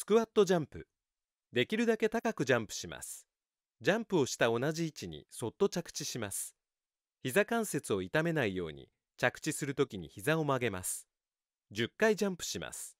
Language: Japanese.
スクワットジャンプ。できるだけ高くジャンプします。ジャンプをした同じ位置にそっと着地します。膝関節を痛めないように着地するときに膝を曲げます。10回ジャンプします。